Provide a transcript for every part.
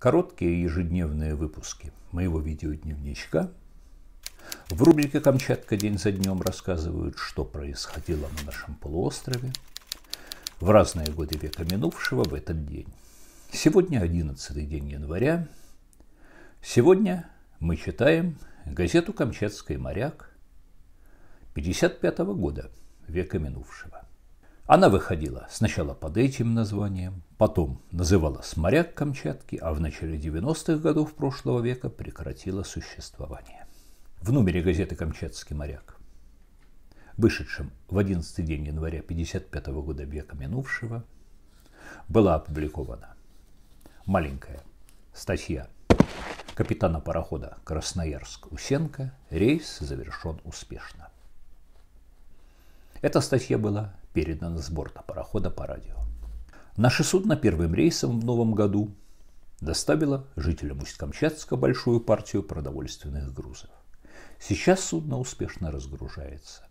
Короткие ежедневные выпуски моего видеодневничка в рубрике «Камчатка день за днем» рассказывают, что происходило на нашем полуострове в разные годы века минувшего в этот день. Сегодня 11 день января. Сегодня мы читаем газету «Камчатский моряк» 55 года века минувшего. Она выходила сначала под этим названием, потом называлась «Моряк Камчатки», а в начале 90-х годов прошлого века прекратила существование. В номере газеты «Камчатский моряк», вышедшем в 11 день января 55 года века минувшего, была опубликована маленькая статья капитана парохода Красноярск Усенко «Рейс завершен успешно». Эта статья была передана с борта парохода по радио. Наше судно первым рейсом в новом году доставило жителям Усть-Камчатска большую партию продовольственных грузов. Сейчас судно успешно разгружается.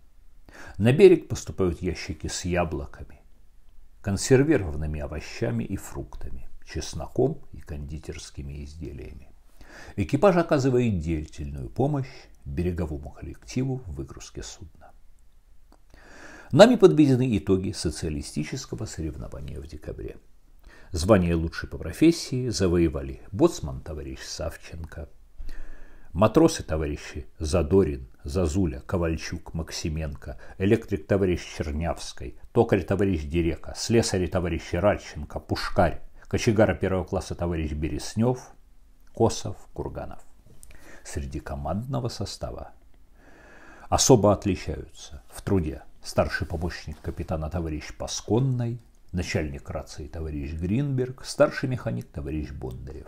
На берег поступают ящики с яблоками, консервированными овощами и фруктами, чесноком и кондитерскими изделиями. Экипаж оказывает деятельную помощь береговому коллективу в выгрузке судна. Нами подведены итоги социалистического соревнования в декабре. Звание лучший по профессии завоевали боцман товарищ Савченко, матросы товарищи Задорин, Зазуля, Ковальчук, Максименко, электрик товарищ Чернявской, токарь товарищ Дерека, слесарь товарищ Радченко, Пушкарь, кочегара первого класса товарищ Береснев, Косов, Курганов. Среди командного состава особо отличаются в труде старший помощник капитана товарищ Пасконной, начальник рации товарищ Гринберг, старший механик товарищ Бондарев.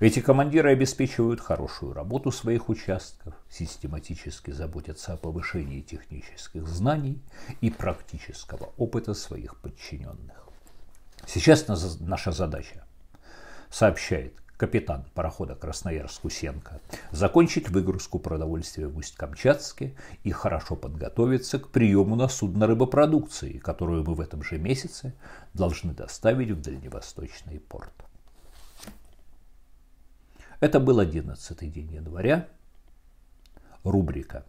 Эти командиры обеспечивают хорошую работу своих участков, систематически заботятся о повышении технических знаний и практического опыта своих подчиненных. Сейчас наша задача, сообщает капитан парохода Красноярск Усенко, закончить выгрузку продовольствия в Усть-Камчатске и хорошо подготовиться к приему на судно рыбопродукции, которую мы в этом же месяце должны доставить в Дальневосточный порт. Это был 11 день января. Рубрика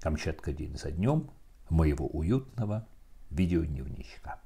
«Камчатка день за днем» моего уютного видеодневничка.